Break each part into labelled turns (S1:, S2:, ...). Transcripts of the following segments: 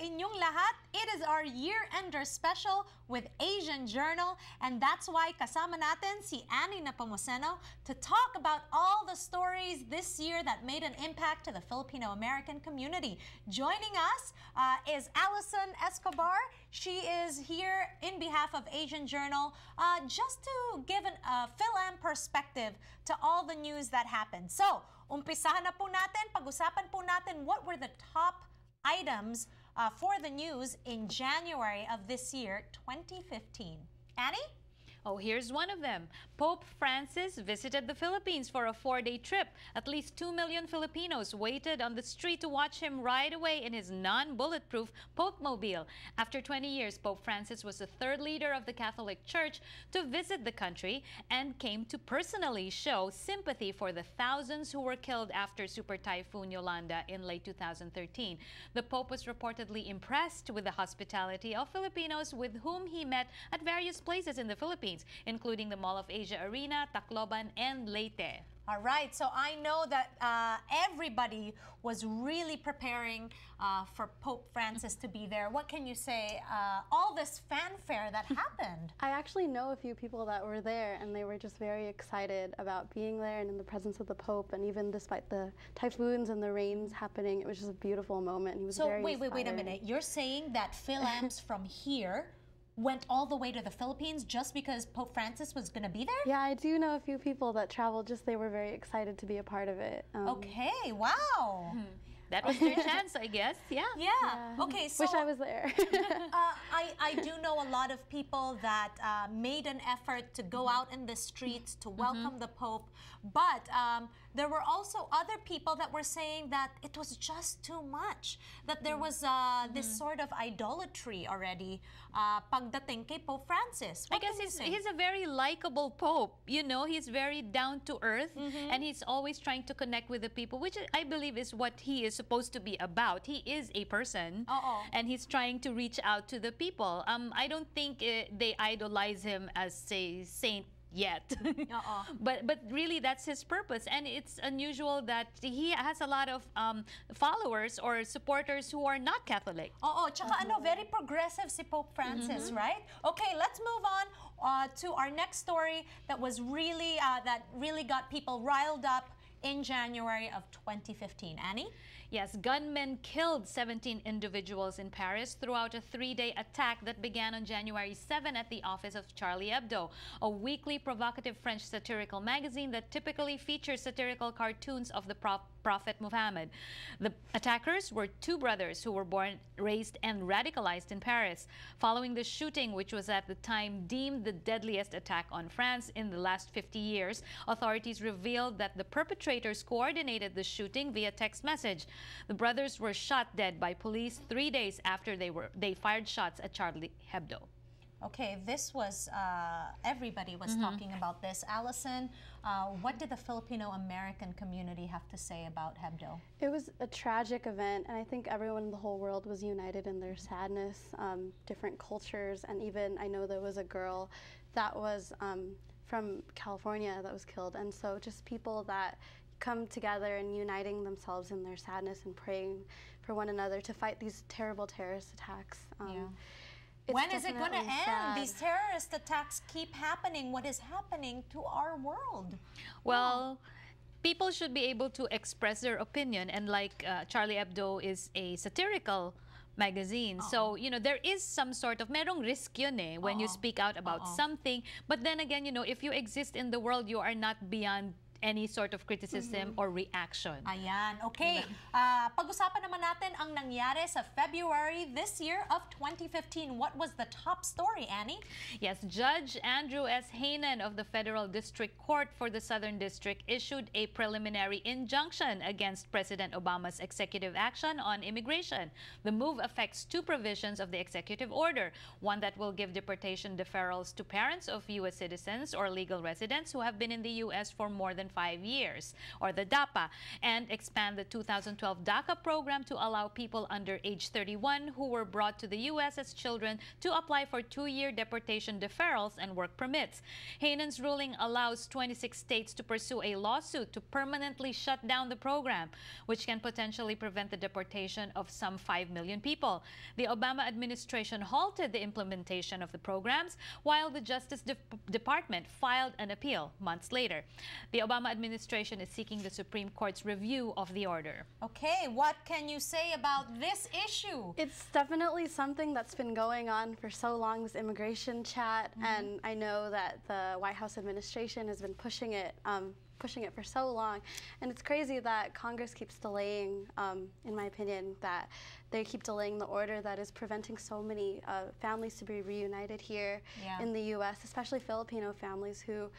S1: Sa inyong lahat. It is our year-ender special with Asian Journal and that's why kasama natin si Annie Nepomuceno to talk about all the stories this year that made an impact to the Filipino-American community. Joining us uh, is Allison Escobar. She is here in behalf of Asian Journal uh, just to give a uh, Phil-Am perspective to all the news that happened. So, umpisahan na po natin, pag-usapan po natin what were the top items uh, for the news in January of this year, 2015. Annie?
S2: Oh, here's one of them. Pope Francis visited the Philippines for a four-day trip. At least 2 million Filipinos waited on the street to watch him ride away in his non-bulletproof Pope Mobile. After 20 years, Pope Francis was the third leader of the Catholic Church to visit the country and came to personally show sympathy for the thousands who were killed after Super Typhoon Yolanda in late 2013. The Pope was reportedly impressed with the hospitality of Filipinos with whom he met at various places in the Philippines including the Mall of Asia Arena, Tacloban, and Leyte.
S1: All right, so I know that uh, everybody was really preparing uh, for Pope Francis to be there. What can you say? Uh, all this fanfare that happened.
S3: I actually know a few people that were there, and they were just very excited about being there and in the presence of the Pope. And even despite the typhoons and the rains happening, it was just a beautiful moment. He was
S1: so
S3: very
S1: wait, wait, wait a minute. You're saying that Phil-Ams from here went all the way to the Philippines just because Pope Francis was going to be there?
S3: Yeah, I do know a few people that traveled. Just they were very excited to be a part of it. Um,
S1: Okay, wow.
S2: That was their chance, I guess. Yeah.
S1: Yeah. Okay, so
S3: Wish I was there.
S1: uh, I, I do know a lot of people that uh, made an effort to go out in the streets to welcome the Pope, but um, there were also other people that were saying that it was just too much, that there was uh, this sort of idolatry already uh, pagdating kay Pope Francis.
S2: I guess he's, he's a very likable pope. You know, he's very down to earth and he's always trying to connect with the people, which I believe is what he is supposed to be about. He is a person
S1: Oo.
S2: and he's trying to reach out to the people. Um, I don't think uh, they idolize him as, say, saint yet. But but really that's his purpose and it's unusual that he has a lot of um, followers or supporters who are not Catholic.
S1: Oo, tsaka ano, very progressive si Pope Francis, right? Okay, let's move on uh, to our next story that was really, uh, that really got people riled up in January of 2015. Annie?
S2: Yes, gunmen killed 17 individuals in Paris throughout a three-day attack that began on January 7 at the office of Charlie Hebdo, a weekly provocative French satirical magazine that typically features satirical cartoons of the Pro- Prophet Muhammad. The attackers were two brothers who were born, raised, and radicalized in Paris. Following the shooting, which was at the time deemed the deadliest attack on France in the last 50 years, authorities revealed that the perpetrators coordinated the shooting via text message. The brothers were shot dead by police three days after they were they fired shots at Charlie Hebdo.
S1: Okay, this was, uh, everybody was talking about this. Allison, uh, what did the Filipino American community have to say about Hebdo?
S3: It was a tragic event, and I think everyone in the whole world was united in their sadness. Um, different cultures, and even I know there was a girl that was um, from California that was killed, and so just people that come together and uniting themselves in their sadness and praying for one another to fight these terrible terrorist attacks. Um,
S1: Yeah. when is it going to end?
S3: sad.
S1: These terrorist attacks keep happening. What is happening to our world?
S2: Well, people should be able to express their opinion, and like uh, Charlie Hebdo is a satirical magazine. So, uh-huh. you know, there is some sort of, merong risk yun eh, when you
S1: uh-huh.
S2: speak out about
S1: Oo.
S2: something. But then again, you know, if you exist in the world, you are not beyond any sort of criticism or reaction.
S1: Ayan, okay. Ah, pag-usapan naman natin ang nangyari sa February this year of 2015. What was the top story, Annie?
S2: Yes, Judge Andrew S. Hanen of the Federal District Court for the Southern District issued a preliminary injunction against President Obama's executive action on immigration. The move affects two provisions of the executive order, one that will give deportation deferrals to parents of U.S. citizens or legal residents who have been in the U.S. for more than five years, or the DAPA, and expand the 2012 DACA program to allow people under age 31 who were brought to the U.S. as children to apply for two-year deportation deferrals and work permits. Hanen's ruling allows 26 states to pursue a lawsuit to permanently shut down the program, which can potentially prevent the deportation of some 5 million people. The Obama administration halted the implementation of the programs while the Justice De Department filed an appeal months later. The Obama administration is seeking the Supreme Court's review of the order.
S1: Okay, what can you say about this issue?
S3: It's definitely something that's been going on for so long, this immigration chat, mm -hmm. and I know that the White House administration has been pushing it um, pushing it for so long. And it's crazy that Congress keeps delaying, um, in my opinion, that they keep delaying the order that is preventing so many uh, families to be reunited here yeah. in the U.S., especially Filipino families who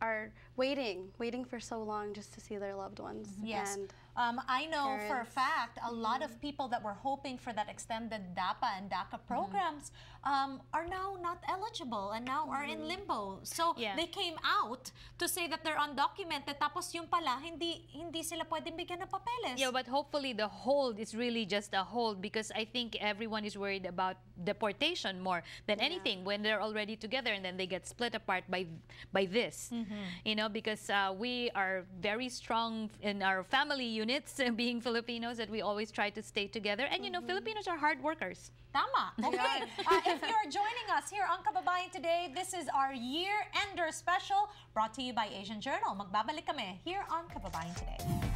S3: are waiting, waiting for so long just to see their loved ones.
S1: Yes. And um, I know parents. for a fact a mm. lot of mm-hmm. people that were hoping for that extended DAPA and DACA mm-hmm. programs mm. um, are now not eligible and now mm. are in mm-hmm. limbo. So yeah. they came out to say that they're undocumented tapos yung pala hindi hindi sila pwedeng bigyan ng papeles.
S2: Yeah, but hopefully the hold is really just a hold because I think everyone is worried about deportation more than yeah. anything when they're already together and then they get split apart by by this. -hmm. You know, because uh, we are very strong in our family units, being Filipinos, that we always try to stay together. And, you know, mm -hmm. Filipinos are hard workers.
S1: Tama. Okay. uh, if you're joining us here on Kababayan today, this is our year-ender special brought to you by Asian Journal. Magbabalik kami here on Kababayan today.